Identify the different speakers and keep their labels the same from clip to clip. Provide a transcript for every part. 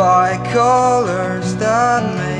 Speaker 1: by colors that make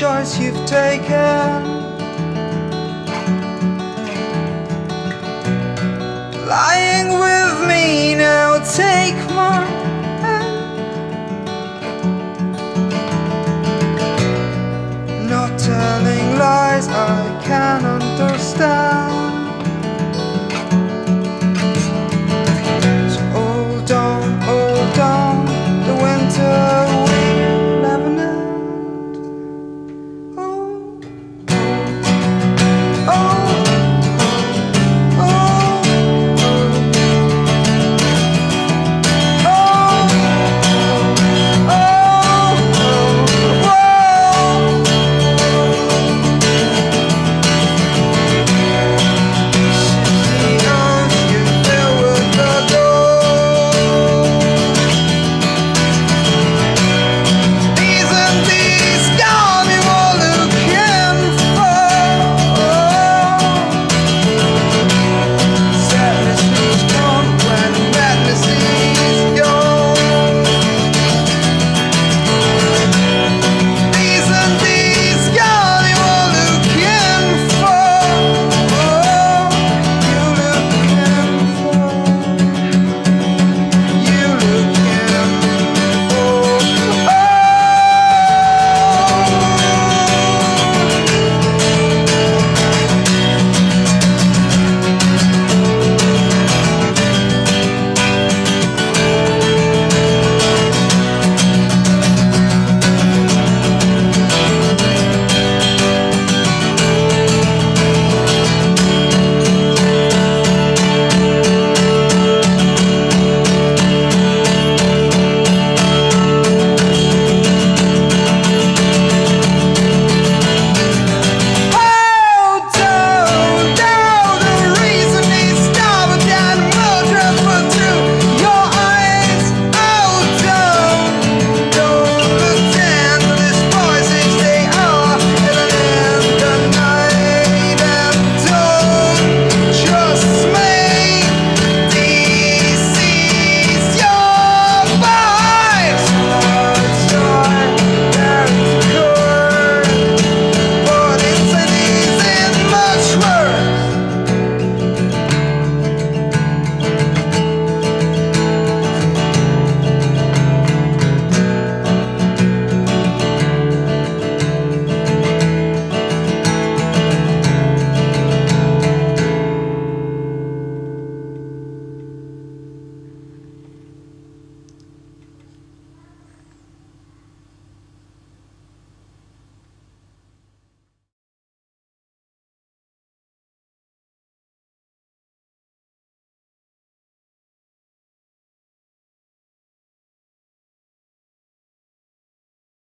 Speaker 1: choice you've taken.